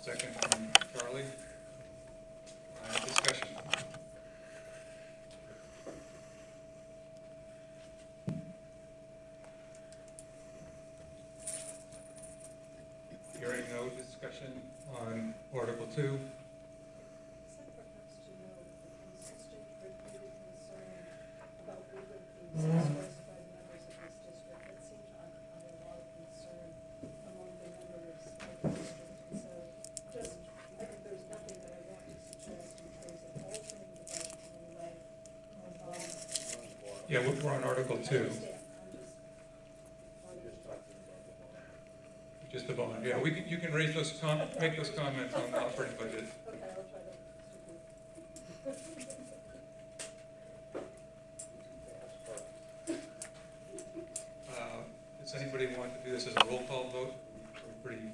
Second from Charlie. Uh, Discussion. Hearing no discussion on Article Two. Except perhaps to know the consistent repeated concern about legal fees expressed by the members of this district. That seemed to occupy a lot of concern among the members of the district. And so just, I think there's nothing that I want to suggest in terms of altering the budget in any way. Um, Yeah, we're on Article I Two, just. a moment. Yeah, we can, you can raise those make those comments on the operating budget. Okay, I'll try. Uh, Does anybody want to do this as a roll call vote? We're pretty,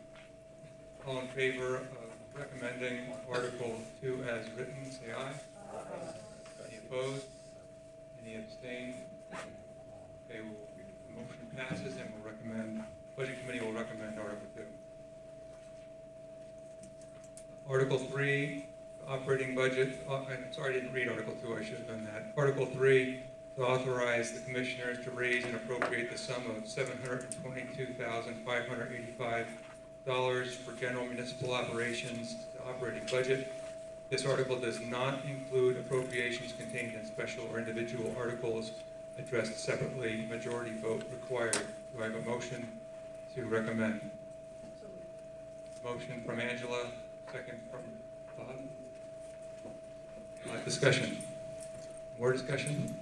all in favor of recommending Article Two as written, say aye. Any opposed? Any abstained? Okay, well, the motion passes and we'll recommend, Budget Committee will recommend Article Two. Article Three, operating budget, uh, I'm sorry, I didn't read Article Two, I should have done that. Article Three, to authorize the commissioners to raise and appropriate the sum of seven hundred and twenty-two thousand, five hundred eighty-five dollars for general municipal operations operating budget. This article does not include appropriations contained in special or individual articles addressed separately, majority vote required. Do I have a motion to recommend? Motion from Angela, second from Bob. Uh, Discussion. More discussion?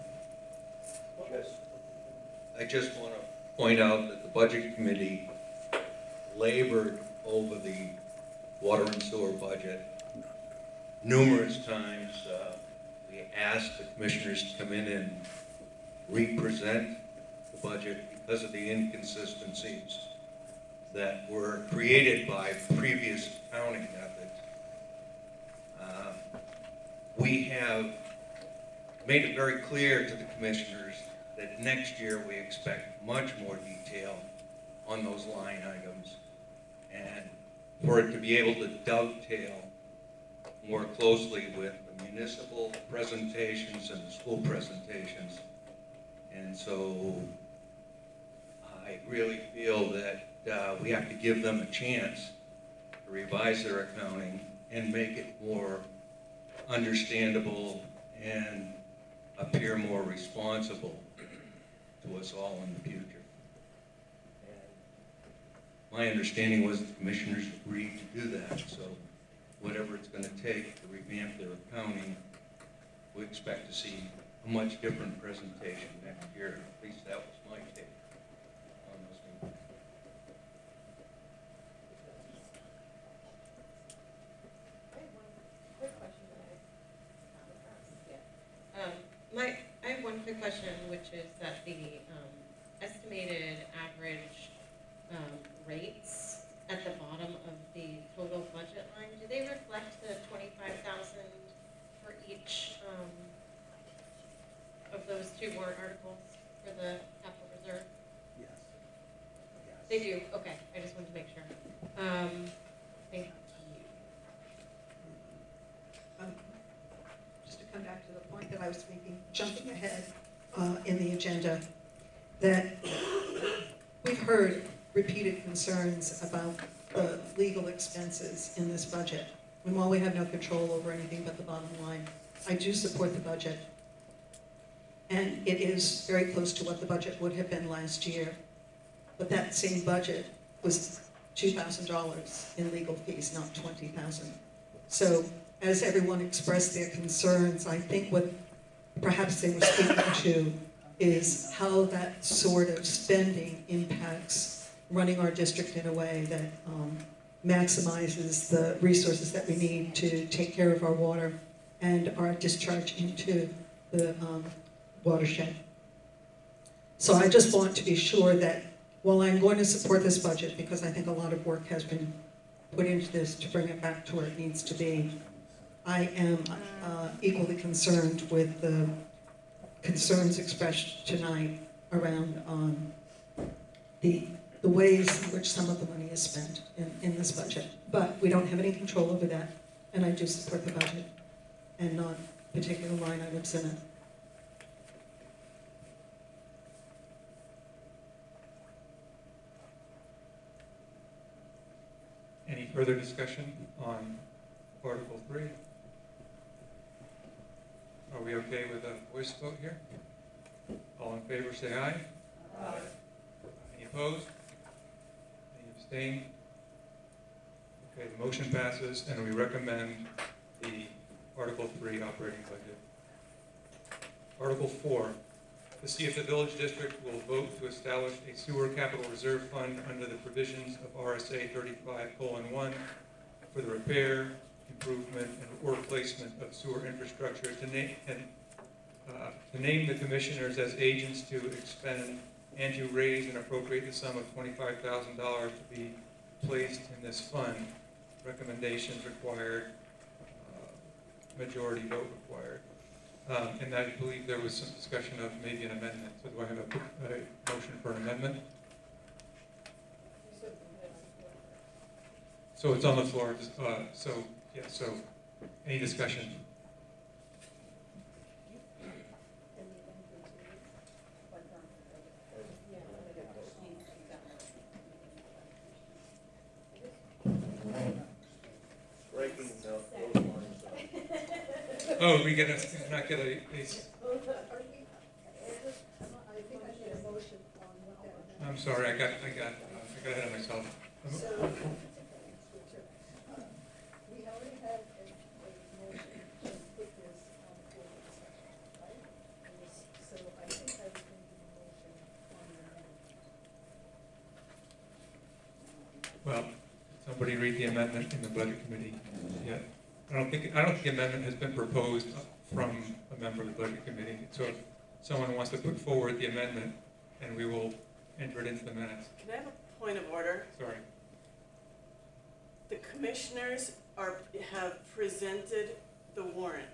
I just want to point out that the Budget Committee labored over the water and sewer budget numerous times. Uh, We asked the commissioners to come in and represent the budget because of the inconsistencies that were created by previous accounting methods. Uh, We have made it very clear to the commissioners that next year we expect much more detail on those line items. And for it to be able to dovetail more closely with the municipal presentations and the school presentations. And so I really feel that uh, we have to give them a chance to revise their accounting and make it more understandable and appear more responsible to us all in the future. And My understanding was the commissioners agreed to do that, so whatever it's gonna take to revamp their accounting, we expect to see a much different presentation next year. At least that was my take on this one. I have one quick question that I haven't asked yet. Um, my, I have one quick question, which is that the, um, estimated average, um, rates at the bottom of the total budget line, do they reflect the twenty-five thousand for each, um, of those two warrant articles for the capital reserve? Yes. They do, okay, I just wanted to make sure. Um, thank you. Um, Just to come back to the point that I was making, jumping ahead uh, in the agenda, that we've heard repeated concerns about the legal expenses in this budget. And while we have no control over anything but the bottom line, I do support the budget. And it is very close to what the budget would have been last year. But that same budget was two thousand dollars in legal fees, not twenty thousand. So as everyone expressed their concerns, I think what perhaps they were speaking to is how that sort of spending impacts running our district in a way that um, maximizes the resources that we need to take care of our water and our discharge into the um, watershed. So I just want to be sure that while I'm going to support this budget, because I think a lot of work has been put into this to bring it back to where it needs to be, I am uh, equally concerned with the concerns expressed tonight around um, the the ways in which some of the money is spent in, in this budget. But we don't have any control over that, and I do support the budget and not particular line items in it. Any further discussion on Article Three? Are we okay with a voice vote here? All in favor, say aye. Aye. Any opposed? Any abstain? Okay, the motion passes, and we recommend the Article Three operating budget. Article Four, to see if the village district will vote to establish a sewer capital reserve fund under the provisions of RSA thirty-five one for the repair, improvement, and replacement of sewer infrastructure to name, and, uh, to name the commissioners as agents to expend and to raise and appropriate the sum of twenty-five thousand dollars to be placed in this fund. Recommendations required, uh, majority vote required. Um, And I believe there was some discussion of maybe an amendment. So do I have a, a motion for an amendment? So it's on the floor, uh, so, yeah, so, any discussion? And the amendment to, like, um, yeah, like a change to that. Breaking uh, those lines up. Oh, we get a, not get a, a- Are we, I think I need a motion on what that amendment. I'm sorry, I got, I got, uh, I got ahead of myself. So, uh, we already had a, a motion to put this on the floor for discussion, right? And this- So I think I was making a motion on the amendment. Well, somebody read the amendment in the budget committee yet. I don't think, I don't think the amendment has been proposed from a member of the budget committee. So if someone wants to put forward the amendment, and we will enter it into the minutes. Can I have a point of order? Sorry. The commissioners are, have presented the warrant.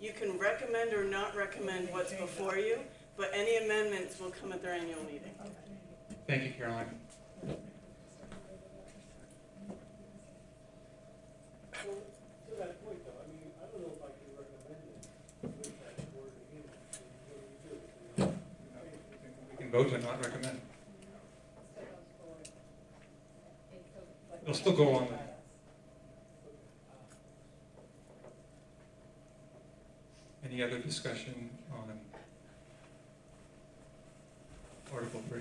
You can recommend or not recommend what's before you, but any amendments will come at their annual meeting. Thank you, Caroline. vote and not recommend. It'll still go on. Any other discussion on Article 3?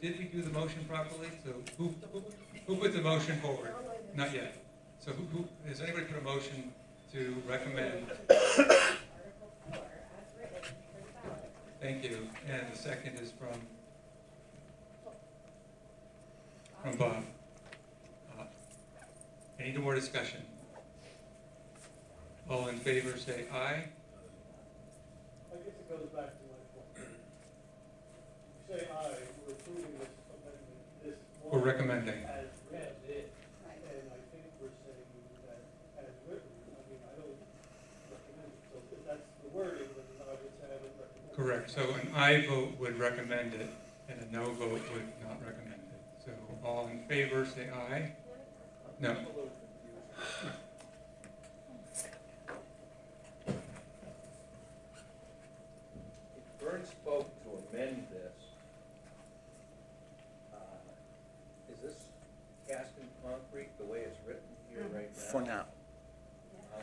Did we do the motion properly? So who, who- put the motion forward? Not yet. So who, who, has anybody put a motion to recommend? Thank you. And the second is from? From Bob. Uh, Any more discussion? All in favor, say aye. I guess it goes back to my point. Say aye, we're recommending. I I I I I. Correct. So an aye vote would recommend it, and a no vote would not recommend it. So all in favor, say aye. No. I'm a little confused. If Vern spoke to amend this, uh, is this cast in concrete the way it's written here right now? For now. Um,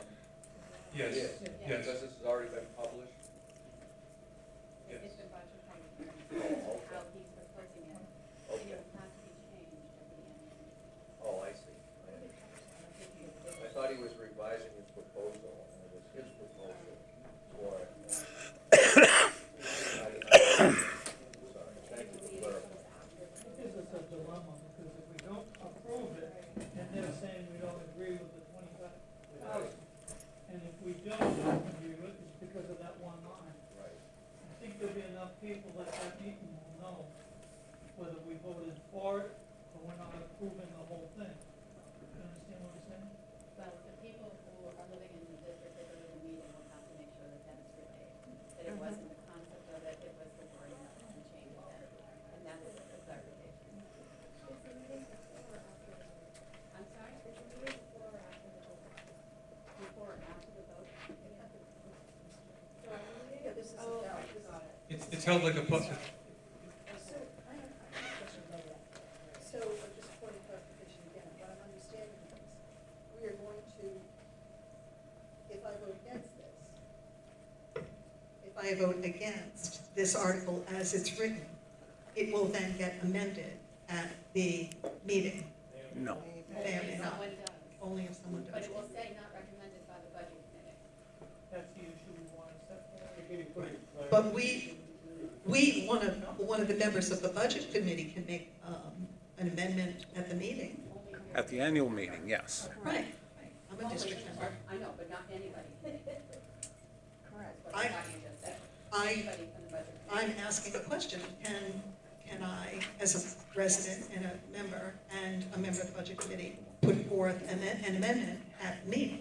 Yes, It is, yes. because this has already been published? Yes. It's been budget public Oh, hearing, okay. how he's proposing it. It Okay, doesn't have to be changed at the end. oh, I see, I understand. I thought he was revising his proposal, and it was his proposal for it. I didn't- Sorry, thank you for clarifying. This is a dilemma, because if we don't approve it, and they're saying we don't agree with the thousand, and if we don't it's because of that one line. Right. I think there'll be enough people at that meeting will know whether we voted for it, or we're not approving the whole thing. Held like a, pu- So, I have, I have a question about that. So, uh, just a point of clarification again, what I'm understanding is, we are going to, if I vote against this, If I vote against this article as it's written, it will then get amended at the meeting. No. May or may If not, someone does, only if someone but does. it will say not recommended by the budget committee. That's the issue we want to set forward. You're getting pretty clear. But we, we, one of, one of the members of the budget committee can make um, an amendment at the meeting. At the annual meeting, yes. Right. I'm a district member. I know, but not anybody. Correct. I- Scott just said. I, Anybody from the budget. I'm asking a question. Can, can I, as a resident and a member and a member of the budget committee, put forth an an amendment at the meeting?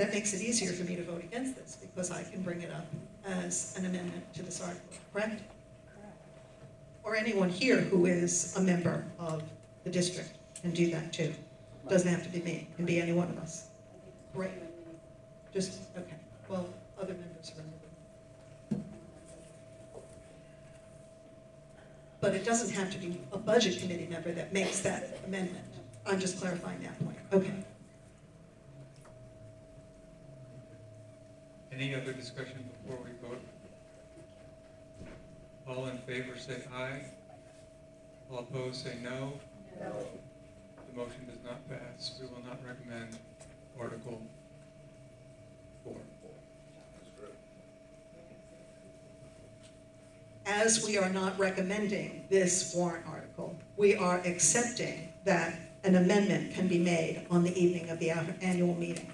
That makes it easier for me to vote against this because I can bring it up as an amendment to this article, correct? Or anyone here who is a member of the district can do that too. Doesn't have to be me, it can be any one of us. Great. Just, okay, well, other members are in the room. But it doesn't have to be a budget committee member that makes that amendment. I'm just clarifying that point. Okay. Any other discussion before we vote? All in favor say aye. All opposed say no. The motion does not pass. We will not recommend Article four. As we are not recommending this warrant article, we are accepting that an amendment can be made on the evening of the annual meeting.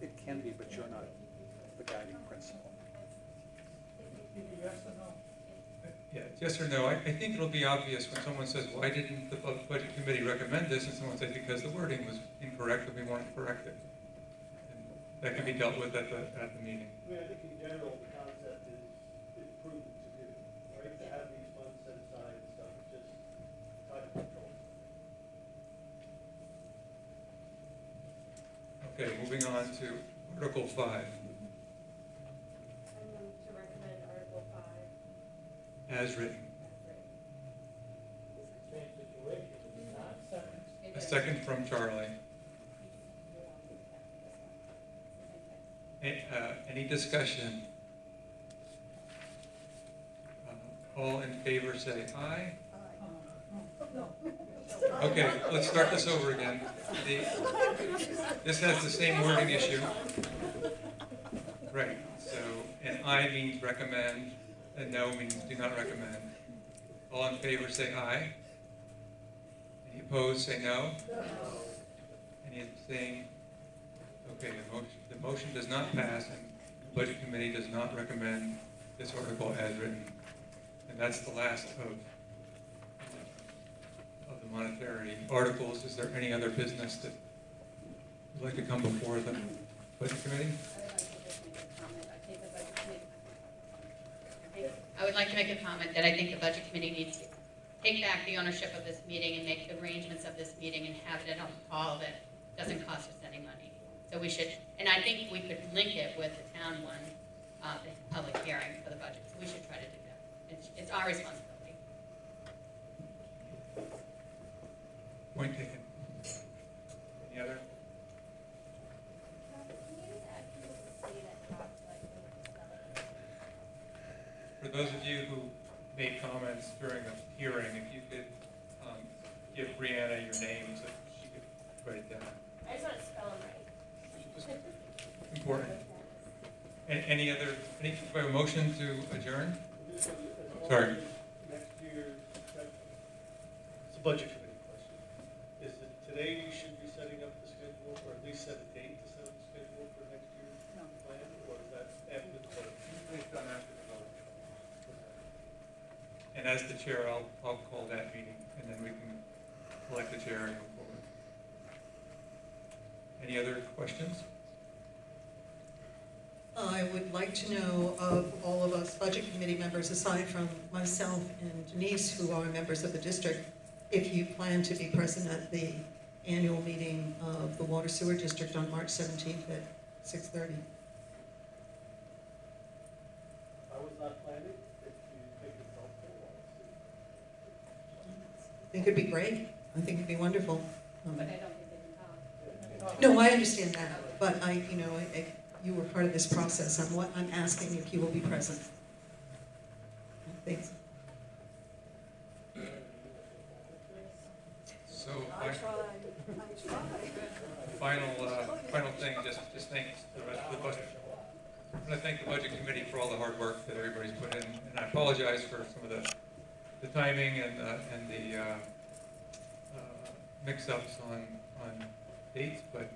It can be, but you're not the guiding principle. Yes or no. Yeah, yes or no? I, I think it'll be obvious when someone says, why didn't the budget committee recommend this? And someone says, because the wording was incorrect and we want to correct it. And That can be dealt with at the, at the meeting. I mean, I think in general, the concept is, is prudent to do, right? To have these funds set aside and stuff, it's just tight control. Okay, moving on to Article five, I move to recommend Article five as written. Same situation, it's not second. It A second from Charlie. A- uh, Any discussion? Uh, All in favor say aye. Okay, let's start this over again. The- This has the same wording issue. Right, so an aye means recommend, and no means do not recommend. All in favor say aye. Any opposed, say no. Any abstain? Okay, the motion, the motion does not pass, and the Budget Committee does not recommend this article as written. And that's the last of, of the monetary articles. Is there any other business that would like to come before the Budget Committee? I would like to make a comment. That I think the budget committee needs to take back the ownership of this meeting and make the arrangements of this meeting and have it at a hall that doesn't cost us any money. So we should, and I think we could link it with the town one, uh, the public hearing for the budget. So we should try to do that. It's, it's our responsibility. Point taken. Any other? For those of you who made comments during the hearing, if you could um, give Brianna your name so she could write it down. I just want to spell them right. Important. A- Any other, any, do I have a motion to adjourn? This is- as far Sorry. Next year's, it's a budget committee question. Is it today you should be setting up the schedule, or at least set a date And as the chair, I'll, I'll call that meeting, and then we can elect the chair and go forward. Any other questions? I would like to know of all of us budget committee members, aside from myself and Denise, who are members of the district, if you plan to be present at the annual meeting of the Water Sewer District on March 17th at 6.30. I think it'd be great. I think it'd be wonderful. Um, But I don't think they can talk. No, I understand that, but I, you know, I, I- you were part of this process. I'm what, I'm asking if you will be present. Thanks. So, I I- try, I try. final, uh, final thing, just, just thanks the rest of the budget. I want to thank the budget committee for all the hard work that everybody's put in, and I apologize for some of the, the timing and, uh, and the, uh, uh, mix-ups on, on dates, but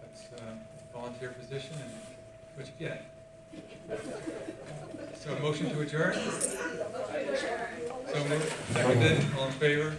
that's uh, a volunteer position and what you get. So a motion to adjourn? So moved, seconded, all in favor?